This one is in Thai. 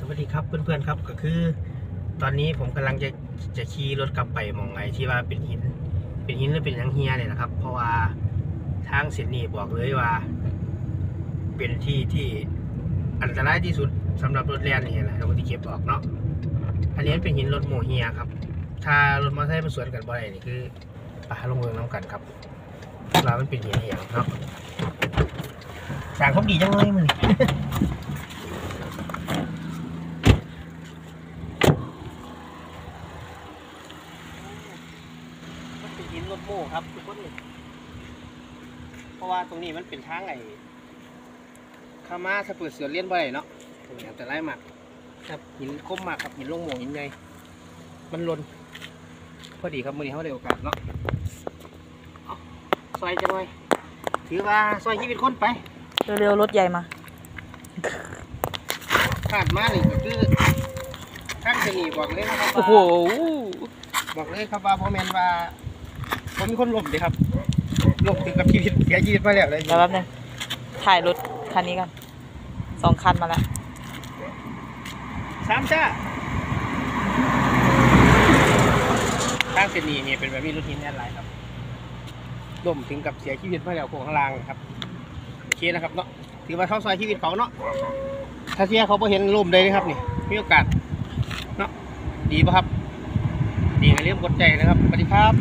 สวัสดีครับเพื่อนๆครับก็คือ ตอนนี้ผมกำลังจะจะขี่รถกลับไปมองไงที่ว่าเป็นหิน เป็นหินหรือเป็นยังเฮียเนี่ยนะครับ เพราะว่าทางเส้นนี้บอกเลยว่า เป็นที่ที่อันตรายที่สุดสำหรับรถแล่นนี่แหละเราก็ที่เก็บออกเนาะอันนี้เป็นหินรถโมเฮียครับ ถ้ารถมอเตอร์ไซค์มันสวนกันบ่อยนี่คือปาลงเมืองน้ำกันครับว่ามันเป็นหินเหียงเนาะสางเขาดีจังเลยมัน มันเป็น หินรถโม่ครับทุกคนนี่เพราะว่าตรงนี้มันเป็นทางไอ้ข้ามาถ้าเปิดเสือเลี้ยนบ่ได้เนาะตรงนี้อันตรายมากครับหินคมมากครับหินลงโม่หินใหญ่มันหลนพอดีครับมือนี้เขาได้โอกาสเนาะเอาซอยจังเลยถือว่าซอยชีวิตคนไปเร็วๆรถใหญ่มาขาดมานี่ก็คือข้างจะหนีบอกเลยนะครับโอ้ว่าโหบอกเลยครับว่าพ่อแมนว่า ผมมีคนหลบเลยครับหลบถึงกับชีวิตเสียชีวิตมาแล้วเลยเดี๋ยวแป๊บนึงถ่ายรถคันนี้กันสองคันมาแล้วสามชาทางเส้นนี้เนี่ยเป็นแบบนี้รถหินแอนไลน์ครับล่มถึงกับเสียชีวิตมาแล้วโคงข้างล่างครับโอเคนะครับเนาะถือว่าเขาซอยชีวิตเขาเนาะถ้าเสียเขาพอเห็นล่มเลยนะครับนี่มีโอกาสเนาะดีป่ะครับดีก็เรียกกดใจนะครับสวัสดีครับ